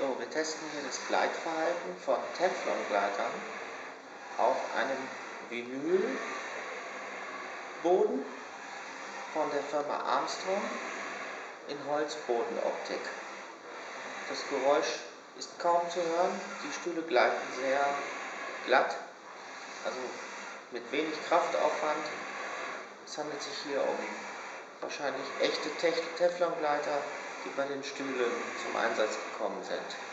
So, wir testen hier das Gleitverhalten von Teflongleitern auf einem Vinylboden von der Firma Armstrong in Holzbodenoptik. Das Geräusch ist kaum zu hören, die Stühle gleiten sehr glatt, also mit wenig Kraftaufwand. Es handelt sich hier um wahrscheinlich echte Teflongleiter, die bei den Stühlen zum Einsatz gekommen sind.